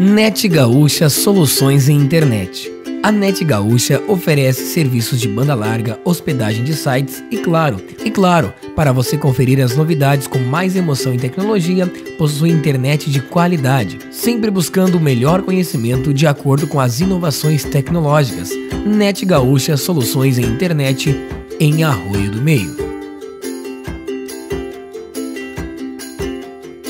Net Gaúcha Soluções em Internet. A Net Gaúcha oferece serviços de banda larga, hospedagem de sites e claro, e claro, para você conferir as novidades com mais emoção em tecnologia, possui internet de qualidade, sempre buscando o melhor conhecimento de acordo com as inovações tecnológicas. Net Gaúcha Soluções em Internet em Arroio do Meio.